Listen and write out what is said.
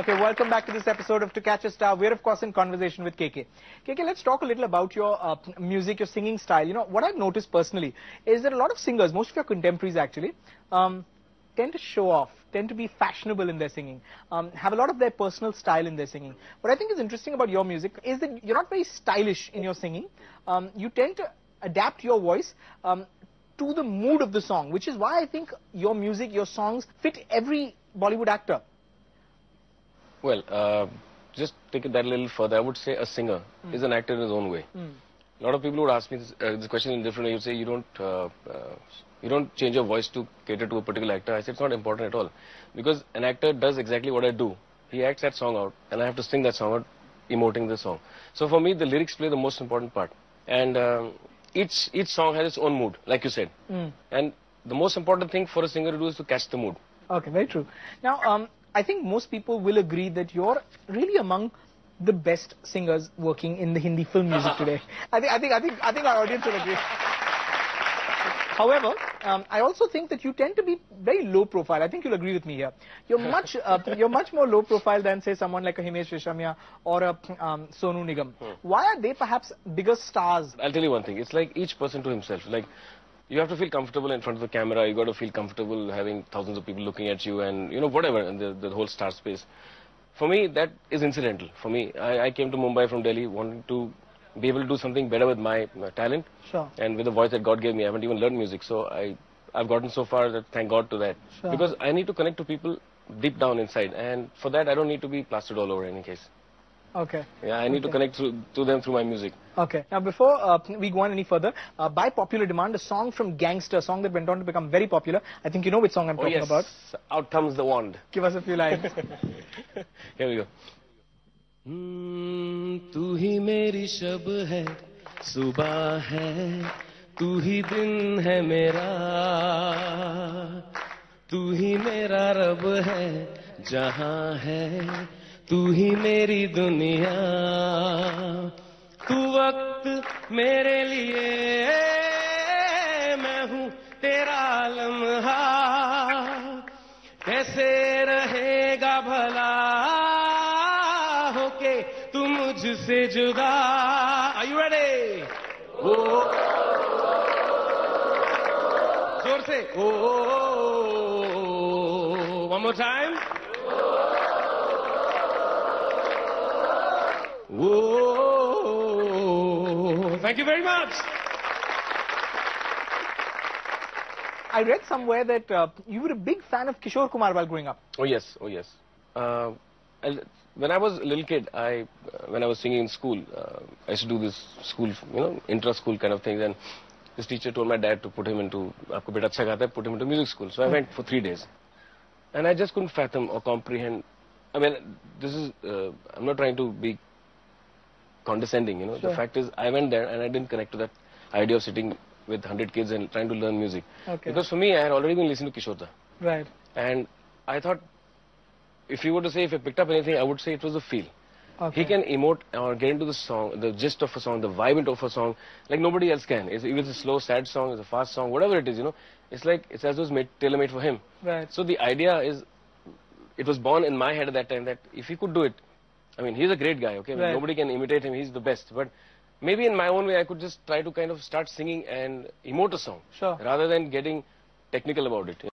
Okay, welcome back to this episode of To Catch a Star. We're, of course, in conversation with KK. KK, let's talk a little about your uh, music, your singing style. You know, what I've noticed personally is that a lot of singers, most of your contemporaries actually, um, tend to show off, tend to be fashionable in their singing, um, have a lot of their personal style in their singing. What I think is interesting about your music is that you're not very stylish in your singing. Um, you tend to adapt your voice um, to the mood of the song, which is why I think your music, your songs fit every Bollywood actor. Well, uh, just take it that a little further. I would say a singer is an actor in his own way. A lot of people would ask me this, uh, this question in different way. You say you don't, uh, uh, you don't change your voice to cater to a particular actor. I said it's not important at all, because an actor does exactly what I do. He acts that song out, and I have to sing that song out, emoting the song. So for me, the lyrics play the most important part, and um, each each song has its own mood, like you said. And the most important thing for a singer to do is to catch the mood. Okay, very true. Now, um, I think most people will agree that you're really among the best singers working in the Hindi film music today. I think, I think, I think, I think our audience will agree. However, um, I also think that you tend to be very low profile. I think you'll agree with me here. You're much, uh, you're much more low profile than say someone like a Himesh Reshammiya or a um, Sonu Nigam. Why are they perhaps bigger stars? I'll tell you one thing. It's like each person to himself. Like you have to feel comfortable in front of the camera. You got to feel comfortable having thousands of people looking at you, and you know whatever, and the, the whole star space. For me, that is incidental. For me, I, I came to Mumbai from Delhi wanting to be able to do something better with my, my talent Sure. and with the voice that God gave me. I haven't even learned music, so I I've gotten so far that thank God to that. Sure. Because I need to connect to people deep down inside, and for that I don't need to be plastered all over. In any case, Okay. yeah, I need to Okay. connect through, to them through my music. Okay. Now, before uh, we go on any further, uh, by popular demand, a song from Gangster, a song that went on to become very popular. I think you know which song I'm Oh talking yes, about. out comes the wand. Give us a few lines. Here we go. हम्म, तू ही मेरी शब है सुबह है तू ही दिन है मेरा तू ही मेरा रब है जहां है तू ही मेरी दुनिया। तू वक्त मेरे लिए मैं हूँ तेरा लम्हा। कैसे रहेगा भला होके तू मुझसे जुदा। Are you ready? ओ। ज़ोर से। ओ। One more time. Thank you very much. I read somewhere that uh, you were a big fan of Kishore Kumar while growing up. Oh, yes. Oh, yes. Uh, when I was a little kid, I, uh, when I was singing in school, uh, I used to do this school, you know, intra-school kind of things. And this teacher told my dad to put him into, Aapko beta acha hai, put him into music school. So I went for three days. And I just couldn't fathom or comprehend. I mean, this is, uh, I'm not trying to be condescending, you know. Sure. The fact is, I went there and I didn't connect to that idea of sitting with 100 kids and trying to learn music. Okay. Because for me, I had already been listening to Kishorda. Right. And I thought, if you were to say if I picked up anything, I would say it was the feel. Okay. He can emote or get into the song, the gist of a song, the vibe of a song, like nobody else can. It's, if it's a slow, sad song, it's a fast song, whatever it is, you know, it's like it's as though it's made tailor-made for him. Right. So the idea is, it was born in my head at that time that if he could do it, I mean, he's a great guy, okay? Right. Nobody can imitate him, he's the best. But maybe in my own way, I could just try to kind of start singing and emote a song Sure. rather than getting technical about it.